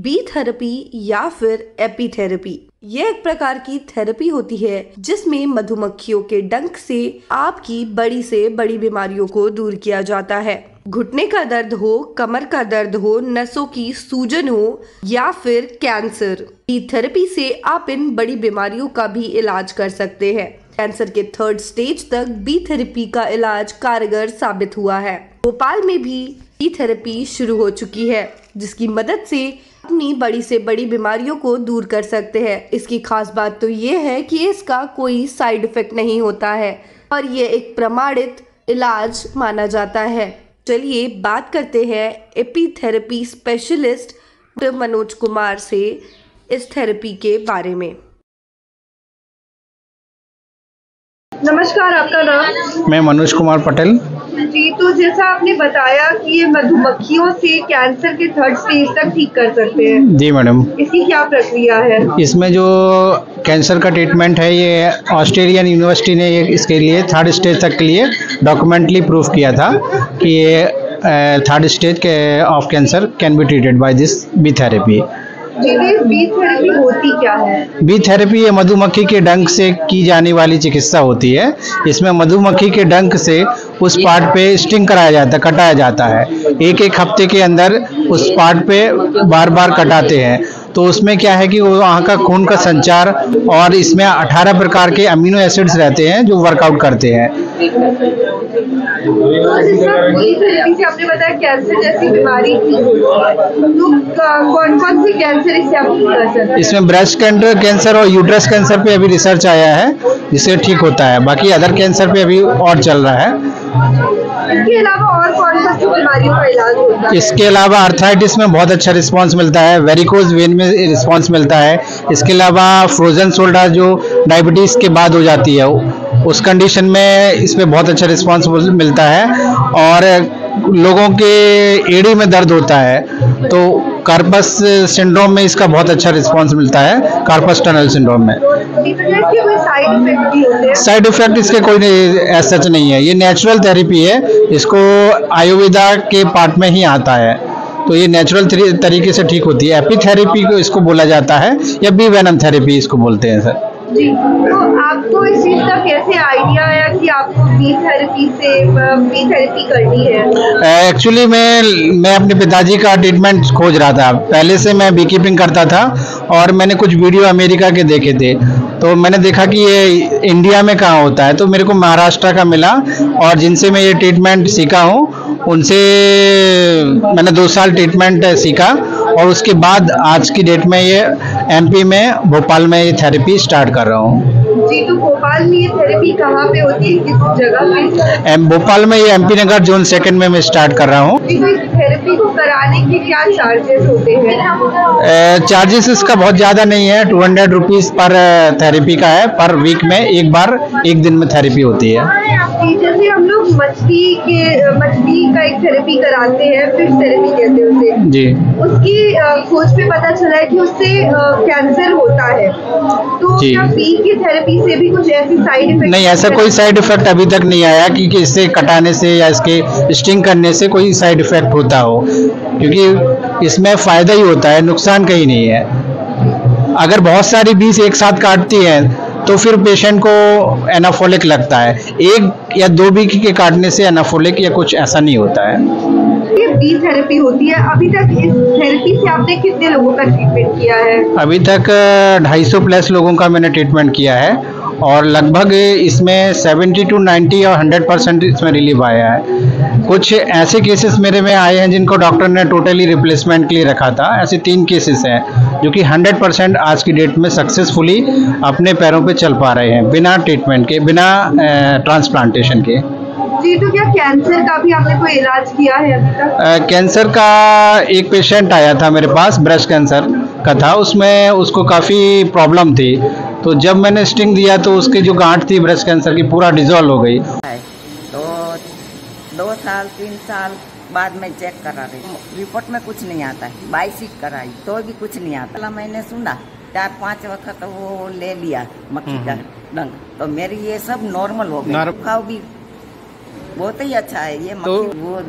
B therapy या फिर apitherapy. ये एक प्रकार की थेरेपी होती है, जिसमें मधुमक्खियों के डंक से आपकी बड़ी से बड़ी बीमारियों को दूर किया जाता है। घुटने का दर्द हो, कमर का दर्द हो, नसों की सूजन हो या फिर कैंसर। बी थेरेपी से आप इन बड़ी बीमारियों का भी इलाज कर सकते हैं। कैंसर के थर्ड स्टेज तक बी थेरेपी का इलाज कारगर साबित हुआ है। भोपाल में भी बी थेरेपी शुरू हो चुकी है, जिसकी मदद से अपनी बड़ी से बड़ी बीमारियों को दूर कर सकते हैं। इसकी खास बात तो ये है कि इसका कोई साइड इफ़ेक्ट नहीं होता है और ये एक प्रमाणित इलाज माना जाता है। चलिए बात करते हैं एपीथेरेपी स्पेशलिस्ट मनोज कुमार से इस थेरेपी के बारे में। नमस्कार आपका नाम? मैं मनोज कुमार पटेल। जी तो जैसा आपने बताया कि ये मधुमक्खियों से कैंसर के थर्ड स्टेज तक ठीक कर सकते हैं। जी मैडम इसकी क्या प्रक्रिया है? इसमें जो कैंसर का ट्रीटमेंट है ये ऑस्ट्रेलियन यूनिवर्सिटी ने ये इसके लिए थर्ड स्टेज तक के लिए डॉक्यूमेंटली प्रूफ किया था कि ये थर्ड स्टेज के of cancer can be treated by this bee therapy bee therapy होती क्या है? बी थेरेपी ये मधुमक्खी के डंक से की जाने वाली चिकित्सा होती है। इसमें मधुमक्खी के डंक से उस पार्ट पे स्टिंग कराया जाता है कटाया जाता है। एक एक हफ़्ते के अंदर उस पार्ट पे बार बार कटाते हैं। तो उसमें क्या है कि वो वहाँ का खून का संचार और इसमें 18 प्रकार के अमीनो एसिड्स रहते हैं जो वर्कआउट करते हैं। तो जैसा बी थेरेपी से आपने बताया कैंसर जैसी बीमारी ठीक होती कौन कौन से कैंसर इससे आप ठीक कर सकते इसमें ब्रेस्ट कैंसर कैंसर और यूट्रस कैंसर पे अभी रिसर्च आया है जिससे ठीक होता है। बाकी अदर कैंसर पे अभी और चल रहा है। इसके अलावा और कौन सी बीमारियों का इलाज होता है? इसके अलावा आर्थराइटिस में बहुत अच्छा रिस्पांस मिलता है वेरिकोज वेन में रिस्पांस मिलता है। इसके अलावा फ्रोजन शोल्डर जो डायबिटीज़ के बाद हो जाती है, उस कंडीशन में इसमें बहुत अच्छा रिस्पांस मिलता है। और लोगों के एड़ी में दर्द होता है तो कार्पस सिंड्रोम में इसका बहुत अच्छा रिस्पांस मिलता है कार्पस टनल सिंड्रोम में। साइड इफ़ेक्ट साइड इसके कोई नहीं सच नहीं है। ये नेचुरल थेरेपी है इसको आयुर्वेदा के पार्ट में ही आता है। तो ये नेचुरल तरीके से ठीक होती है। एपी थेरेपी को इसको बोला जाता है या बी वेनम थेरेपी इसको बोलते हैं सर जी। तो आपको इस चीज़ का कैसे आइडिया आया कि आपको बी थेरेपी से बी थेरेपी करनी है? एक्चुअली मैं मैं अपने पिताजी का ट्रीटमेंट खोज रहा था। पहले से मैं बी कीपिंग करता था और मैंने कुछ वीडियो अमेरिका के देखे थे। तो मैंने देखा कि ये इंडिया में कहाँ होता है। तो मेरे को महाराष्ट्र का मिला और जिनसे मैं ये ट्रीटमेंट सीखा हूँ, उनसे मैंने दो साल ट्रीटमेंट सीखा और उसके बाद आज की डेट में ये एमपी में भोपाल में ये थेरेपी स्टार्ट कर रहा हूँ। जी तो भोपाल में ये थेरेपी कहाँ पे होती है? किस जगह पे? एम भोपाल में ये एमपी नगर जोन सेकंड में मैं स्टार्ट कर रहा हूँ। थेरेपी को कराने के क्या चार्जेस होते हैं? चार्जेस इसका बहुत ज़्यादा नहीं है टू हंड्रेड रुपीज़ पर थेरेपी का है पर वीक में एक बार एक दिन में थेरेपी होती है। जैसे हम लोग मछली के मछली का एक थेरेपी कराते हैं फ़िश थेरेपी कहते हैं उसे। जी। उसकी खोज पे पता चला है कि उससे कैंसर होता है। तो जी। क्या बी की थेरेपी से भी कुछ ऐसी साइड इफ़ेक्ट नहीं ऐसा कोई साइड इफ़ेक्ट अभी तक नहीं आया कि, कि इससे कटाने से या इसके स्टिंग करने से कोई साइड इफ़ेक्ट होता हो क्योंकि इसमें फ़ायदा ही होता है नुकसान कहीं नहीं है। अगर बहुत सारी बीज एक साथ काटती हैं तो फिर पेशेंट को एनाफोलिक लगता है। एक या दो बीक के काटने से एनाफोलिक या कुछ ऐसा नहीं होता है। ये बी थेरेपी होती है। अभी तक इस थेरेपी से आपने कितने लोगों का ट्रीटमेंट किया है? अभी तक 250 प्लस लोगों का मैंने ट्रीटमेंट किया है। और लगभग इसमें 70 टू 90 और 100 परसेंट इसमें रिलीव आया है। कुछ ऐसे केसेस मेरे में आए हैं जिनको डॉक्टर ने टोटली रिप्लेसमेंट के लिए रखा था। ऐसे तीन केसेस हैं जो कि 100 परसेंट आज की डेट में सक्सेसफुली अपने पैरों पे चल पा रहे हैं बिना ट्रीटमेंट के बिना ट्रांसप्लांटेशन के। जी तो क्या कैंसर का भी आपने कोई इलाज किया है अभी तक? कैंसर का एक पेशेंट आया था मेरे पास ब्रेस्ट कैंसर का था। उसमें उसको काफ़ी प्रॉब्लम थी। तो जब मैंने स्टिंग दिया तो उसकी जो गांठ थी ब्रेस्ट कैंसर की पूरा डिजोल्व हो गई। तो दो साल तीन साल बाद में चेक करा रही रिपोर्ट में कुछ नहीं आता है। बाईसिट कराई तो भी कुछ नहीं आता। पहला मैंने सुना चार पाँच वक्त वो ले लिया मक्खी का डंक तो मेरी ये सब नॉर्मल हो गई। खाओ भी बहुत ही अच्छा है ये मक्खी। वो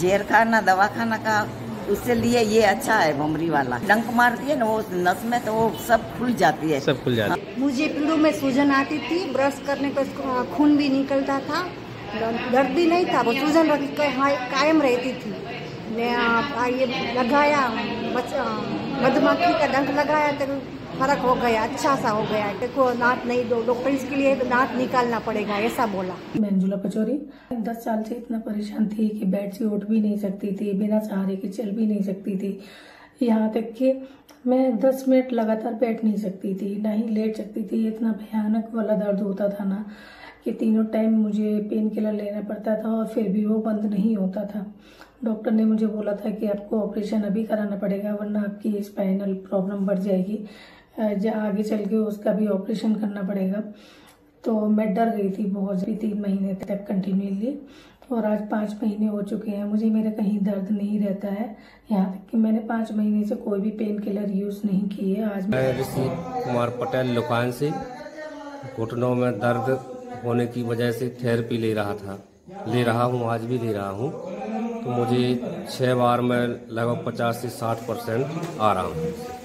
जेर खाना दवा खाना का उससे लिए ये अच्छा है भमरी वाला। डंक मारती है ना वो नस में तो वो सब खुल जाती है। सब खुल जाती है। मुझे पीड़ों में सूजन आती थी ब्रश करने पर उसको खून भी निकलता था। दर्द भी नहीं था वो सूजन रख- का- कायम रहती थी। मैं आ, ये लगाया मधुमक्खी का डंक लगाया तो फ़र्क हो गया अच्छा सा हो गया। देखो नाक नहीं, दो डॉक्टर इसके लिए नाक निकालना पड़ेगा, ऐसा बोला। मंजुला पचौरी दस साल से इतना परेशान थी कि बेड से उठ भी नहीं सकती थी, बिना सहारे के चल भी नहीं सकती थी। यहाँ तक कि मैं दस मिनट लगातार बैठ नहीं सकती थी, ना ही लेट सकती थी। इतना भयानक वाला दर्द होता था ना कि तीनों टाइम मुझे पेन किलर लेना पड़ता था और फिर भी वो बंद नहीं होता था। डॉक्टर ने मुझे बोला था कि आपको ऑपरेशन अभी कराना पड़ेगा, वरना आपकी स्पाइनल प्रॉब्लम बढ़ जाएगी। आगे चल के उसका भी ऑपरेशन करना पड़ेगा। तो मैं डर गई थी बहुत भी तीन महीने तक कंटिन्यूसली और आज पाँच महीने हो चुके हैं, मुझे मेरा कहीं दर्द नहीं रहता है। यहाँ तक कि मैंने पाँच महीने से कोई भी पेन किलर यूज़ नहीं की है। आज मैं ऋषि कुमार पटेल लोकान से। घुटनों में दर्द होने की वजह से थेरेपी ले रहा था। ले रहा हूँ, आज भी ले रहा हूँ। तो मुझे छः बार में लगभग पचास से साठ परसेंट आ रहा हूँ।